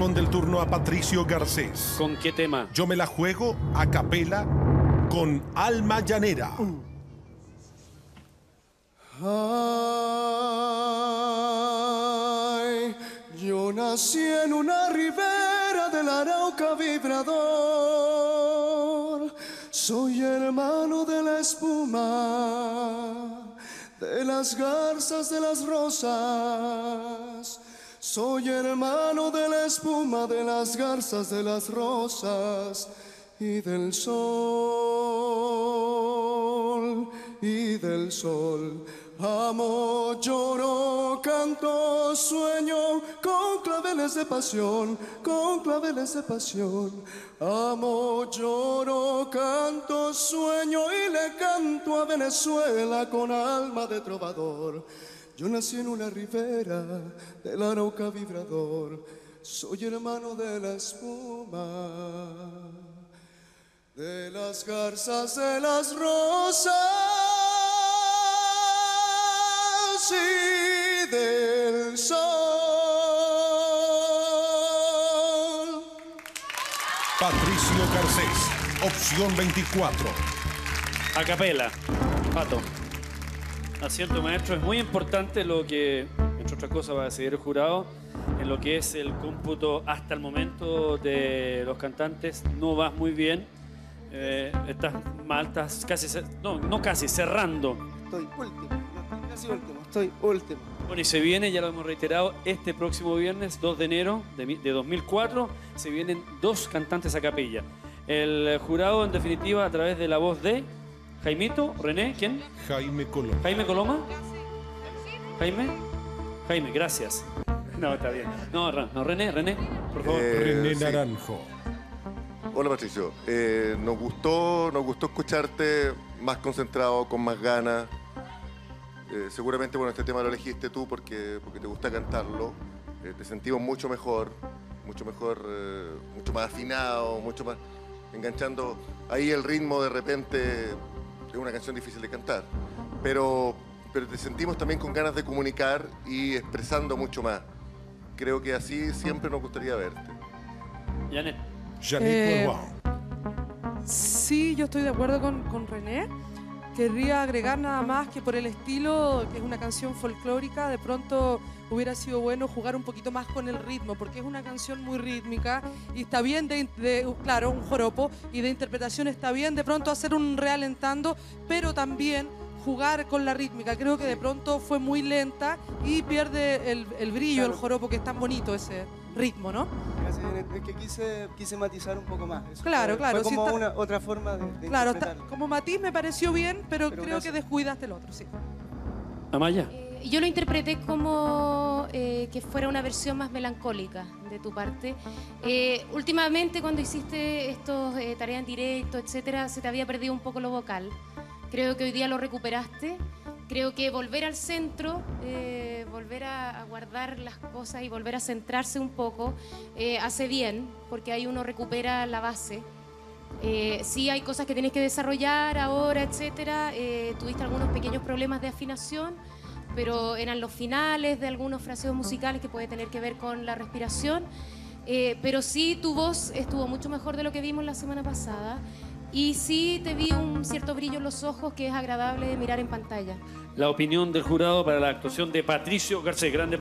corresponde el turno a Patricio Garcés. ¿Con qué tema? Yo me la juego a capela con Alma Llanera. Ay, yo nací en una ribera del Arauca vibrador. Soy hermano de la espuma, de las garzas, de las rosas. Soy hermano de la espuma, de las garzas, de las rosas y del sol, y del sol. Amo, lloro, canto, sueño con claveles de pasión, con claveles de pasión. Amo, lloro, canto, sueño y le canto a Venezuela con alma de trovador. Yo nací en una ribera del Arauca vibrador, soy hermano de la espuma, de las garzas, de las rosas y del sol. Patricio Garcés, opción 24. A capela. Pato. Asiento maestro, es muy importante lo que, entre otras cosas, va a decidir el jurado en lo que es el cómputo hasta el momento de los cantantes. No vas muy bien. Eh, estás mal, estás casi, no, no casi, cerrando. Estoy último, no estoy casi último, estoy último. Bueno, y se viene, ya lo hemos reiterado, este próximo viernes, 2 de enero de, de 2004, se vienen dos cantantes a capilla. El jurado, en definitiva, a través de la voz de Jaimito, René, ¿quién? Jaime Colón. Jaime Coloma. Jaime. Jaime, gracias. No, está bien. No, no, René, René, por favor. Eh, René sí. Naranjo. Hola Patricio, Eh, nos gustó, nos gustó escucharte más concentrado, con más ganas. Eh, seguramente bueno este tema lo elegiste tú porque, porque te gusta cantarlo. Eh, te sentimos mucho mejor, mucho mejor, eh, mucho más afinado, mucho más enganchando. Ahí el ritmo de repente es una canción difícil de cantar, pero, pero te sentimos también con ganas de comunicar y expresando mucho más. Creo que así siempre nos gustaría verte. Janet. Janet Eh. Sí, yo estoy de acuerdo con, con René. Querría agregar nada más que por el estilo, que es una canción folclórica, de pronto hubiera sido bueno jugar un poquito más con el ritmo, porque es una canción muy rítmica y está bien de, de- claro, un joropo y de interpretación está bien de pronto hacer un realentando, pero también jugar con la rítmica. Creo que de pronto fue muy lenta y pierde el, el brillo, el Claro. joropo, que es tan bonito ese ritmo, ¿no? Gracias. Es que quise, quise matizar un poco más. Eso Claro, fue- claro, Fue como está- una, otra forma de, de Claro, está- como matiz me pareció bien, pero, Pero creo gracias. que descuidaste el otro, sí. Amaya. Eh, Yo lo interpreté como eh, que fuera una versión más melancólica de tu parte. Eh, últimamente, cuando hiciste estos eh, tareas en directo, etcétera, se te había perdido un poco lo vocal. Creo que hoy día lo recuperaste. Creo que volver al centro, eh, volver a, a guardar las cosas y volver a centrarse un poco eh, hace bien, porque ahí uno recupera la base. Eh, sí hay cosas que tienes que desarrollar ahora, etcétera. Eh, tuviste algunos pequeños problemas de afinación, pero eran los finales de algunos fraseos musicales que puede tener que ver con la respiración. Eh, pero sí tu voz estuvo mucho mejor de lo que vimos la semana pasada. Y sí te vi un cierto brillo en los ojos que es agradable de mirar en pantalla. La opinión del jurado para la actuación de Patricio Garcés. Grande